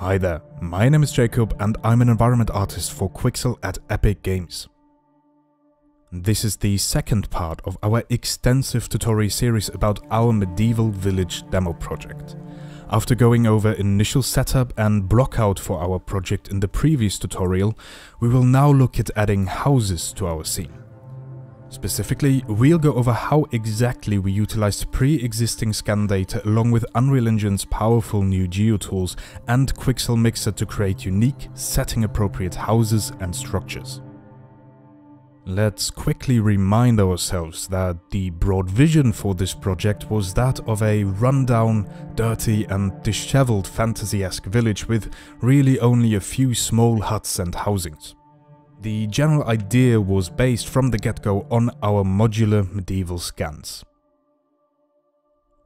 Hi there, my name is Jakob and I'm an environment artist for Quixel at Epic Games. This is the second part of our extensive tutorial series about our medieval village demo project. After going over initial setup and blockout for our project in the previous tutorial, we will now look at adding houses to our scene. Specifically, we'll go over how exactly we utilized pre-existing scan data along with Unreal Engine's powerful new GeoTools and Quixel Mixer to create unique, setting-appropriate houses and structures. Let's quickly remind ourselves that the broad vision for this project was that of a rundown, dirty and disheveled fantasy-esque village with really only a few small huts and housings. The general idea was based from the get-go on our modular medieval scans.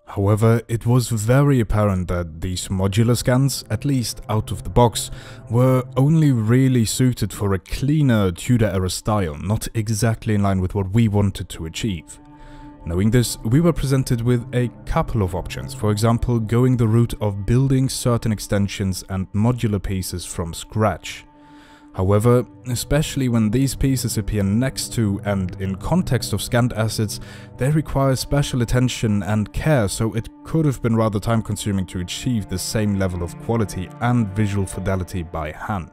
However, it was very apparent that these modular scans, at least out of the box, were only really suited for a cleaner Tudor-era style, not exactly in line with what we wanted to achieve. Knowing this, we were presented with a couple of options, for example going the route of building certain extensions and modular pieces from scratch. However, especially when these pieces appear next to and in context of scanned assets, they require special attention and care, so it could have been rather time consuming to achieve the same level of quality and visual fidelity by hand.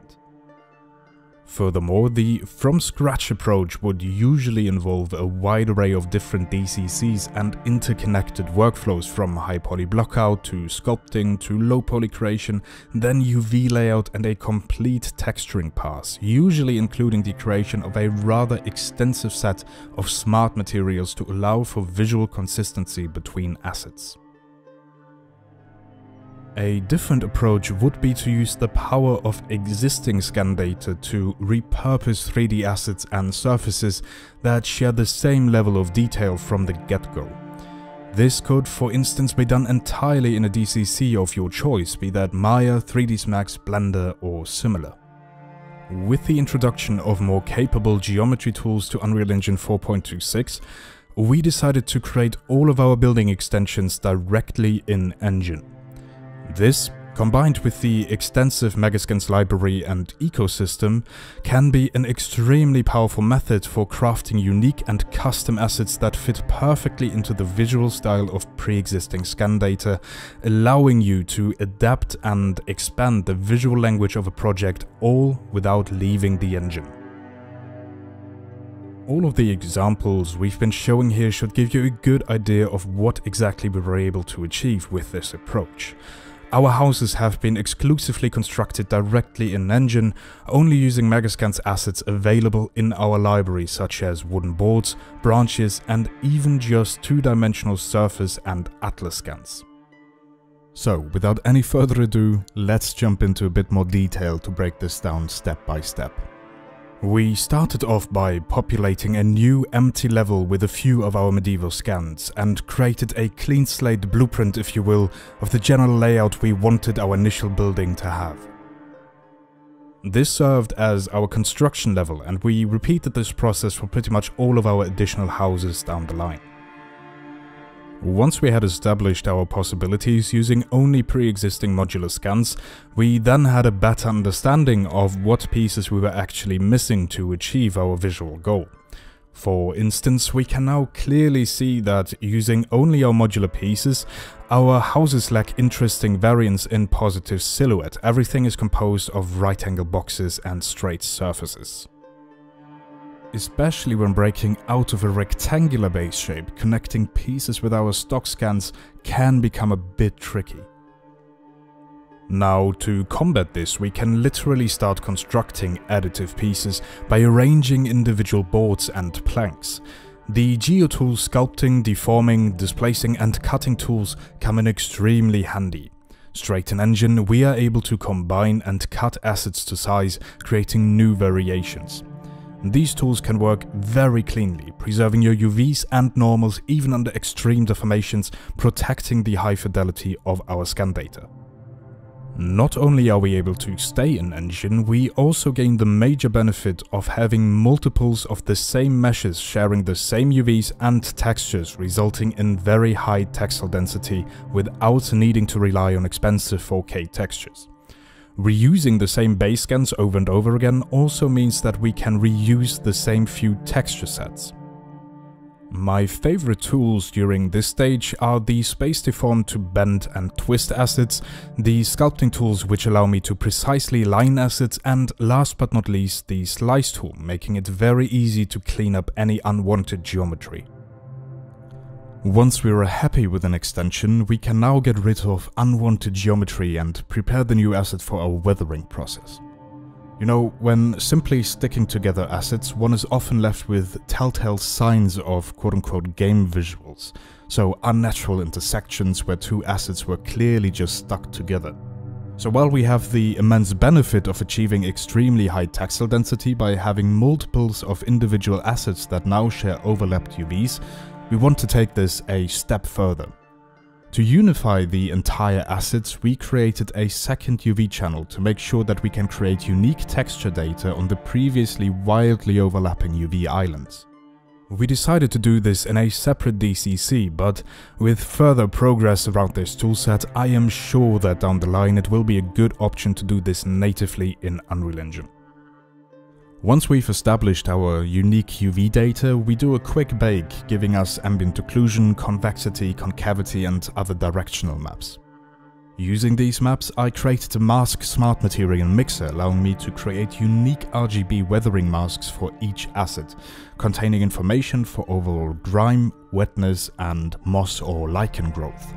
Furthermore, the from-scratch approach would usually involve a wide array of different DCCs and interconnected workflows from high poly blockout to sculpting to low poly creation, then UV layout and a complete texturing pass, usually including the creation of a rather extensive set of smart materials to allow for visual consistency between assets. A different approach would be to use the power of existing scan data to repurpose 3D assets and surfaces that share the same level of detail from the get-go. This could, for instance, be done entirely in a DCC of your choice, be that Maya, 3ds Max, Blender or similar. With the introduction of more capable geometry tools to Unreal Engine 4.26, we decided to create all of our building extensions directly in Engine. This, combined with the extensive Megascans library and ecosystem, can be an extremely powerful method for crafting unique and custom assets that fit perfectly into the visual style of pre-existing scan data, allowing you to adapt and expand the visual language of a project all without leaving the engine. All of the examples we've been showing here should give you a good idea of what exactly we were able to achieve with this approach. Our houses have been exclusively constructed directly in engine, only using Megascans assets available in our library such as wooden boards, branches and even just two-dimensional surface and atlas scans. So, without any further ado, let's jump into a bit more detail to break this down step by step. We started off by populating a new empty level with a few of our medieval scans and created a clean slate blueprint if you will of the general layout we wanted our initial building to have. This served as our construction level and we repeated this process for pretty much all of our additional houses down the line. Once we had established our possibilities using only pre-existing modular scans, we then had a better understanding of what pieces we were actually missing to achieve our visual goal. For instance, we can now clearly see that using only our modular pieces, our houses lack interesting variance in positive silhouette. Everything is composed of right angle boxes and straight surfaces especially when breaking out of a rectangular base shape, connecting pieces with our stock scans can become a bit tricky. Now, to combat this, we can literally start constructing additive pieces by arranging individual boards and planks. The GeoTool sculpting, deforming, displacing and cutting tools come in extremely handy. Straight in Engine, we are able to combine and cut assets to size, creating new variations. These tools can work very cleanly, preserving your UVs and normals even under extreme deformations, protecting the high fidelity of our scan data. Not only are we able to stay in engine, we also gain the major benefit of having multiples of the same meshes sharing the same UVs and textures resulting in very high texel density without needing to rely on expensive 4K textures. Reusing the same base scans over and over again also means that we can reuse the same few texture sets. My favorite tools during this stage are the Space Deform to bend and twist assets, the sculpting tools which allow me to precisely line assets, and last but not least the Slice tool, making it very easy to clean up any unwanted geometry. Once we are happy with an extension, we can now get rid of unwanted geometry and prepare the new asset for our weathering process. You know, when simply sticking together assets, one is often left with telltale signs of quote-unquote game visuals, so unnatural intersections where two assets were clearly just stuck together. So while we have the immense benefit of achieving extremely high texel density by having multiples of individual assets that now share overlapped UVs, we want to take this a step further. To unify the entire assets, we created a second UV channel to make sure that we can create unique texture data on the previously wildly overlapping UV islands. We decided to do this in a separate DCC, but with further progress around this toolset, I am sure that down the line it will be a good option to do this natively in Unreal Engine. Once we've established our unique UV data, we do a quick bake, giving us ambient occlusion, convexity, concavity and other directional maps. Using these maps, I created a mask smart material mixer allowing me to create unique RGB weathering masks for each asset, containing information for overall grime, wetness and moss or lichen growth.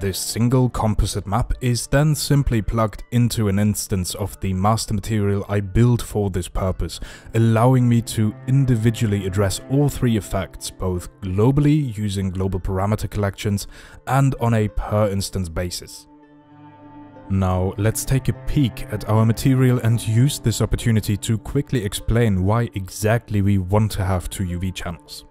This single composite map is then simply plugged into an instance of the master material I built for this purpose, allowing me to individually address all three effects, both globally using global parameter collections and on a per instance basis. Now let's take a peek at our material and use this opportunity to quickly explain why exactly we want to have two UV channels.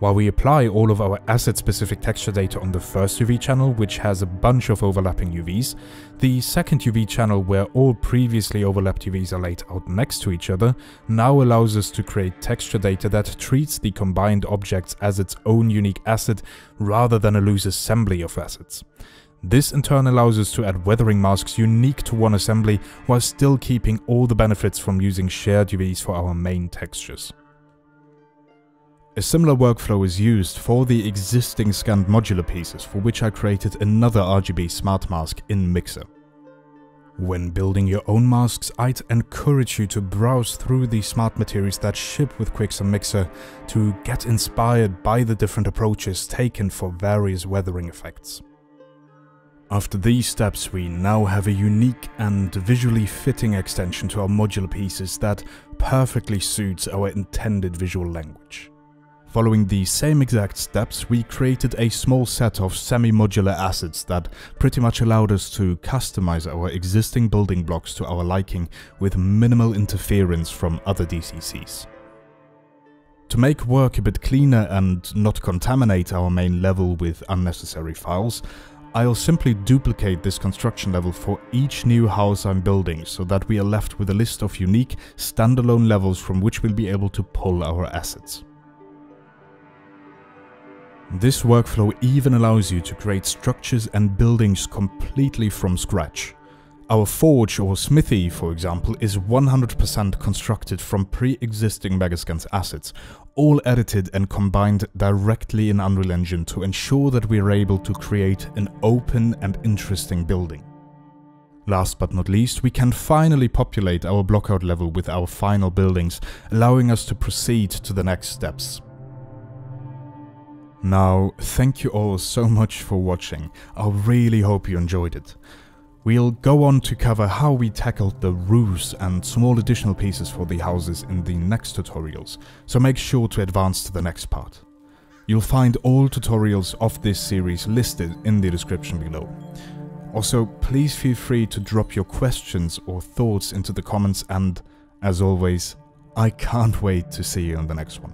While we apply all of our asset-specific texture data on the first UV channel, which has a bunch of overlapping UVs, the second UV channel where all previously overlapped UVs are laid out next to each other now allows us to create texture data that treats the combined objects as its own unique asset rather than a loose assembly of assets. This in turn allows us to add weathering masks unique to one assembly while still keeping all the benefits from using shared UVs for our main textures. A similar workflow is used for the existing scanned modular pieces for which I created another RGB smart mask in Mixer. When building your own masks, I'd encourage you to browse through the smart materials that ship with Quixel Mixer to get inspired by the different approaches taken for various weathering effects. After these steps we now have a unique and visually fitting extension to our modular pieces that perfectly suits our intended visual language. Following the same exact steps, we created a small set of semi-modular assets that pretty much allowed us to customize our existing building blocks to our liking with minimal interference from other DCCs. To make work a bit cleaner and not contaminate our main level with unnecessary files, I'll simply duplicate this construction level for each new house I'm building so that we are left with a list of unique standalone levels from which we'll be able to pull our assets. This workflow even allows you to create structures and buildings completely from scratch. Our forge or smithy, for example, is 100% constructed from pre-existing Megascans assets, all edited and combined directly in Unreal Engine to ensure that we are able to create an open and interesting building. Last but not least, we can finally populate our blockout level with our final buildings, allowing us to proceed to the next steps. Now, thank you all so much for watching, I really hope you enjoyed it. We'll go on to cover how we tackled the roofs and small additional pieces for the houses in the next tutorials, so make sure to advance to the next part. You'll find all tutorials of this series listed in the description below. Also, please feel free to drop your questions or thoughts into the comments and, as always, I can't wait to see you in the next one.